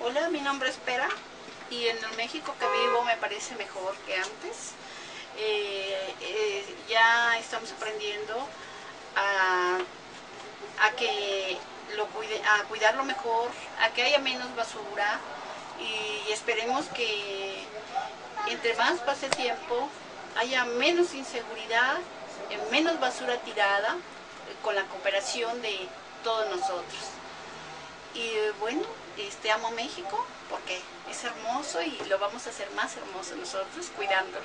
Hola, mi nombre es Pera y en el México que vivo me parece mejor que antes. Eh, eh, ya estamos aprendiendo a, que lo a cuidarlo mejor, a que haya menos basura y esperemos que entre más pase tiempo haya menos inseguridad, menos basura tirada con la cooperación de todos nosotros. Y bueno, este, amo México porque es hermoso y lo vamos a hacer más hermoso nosotros cuidándolo.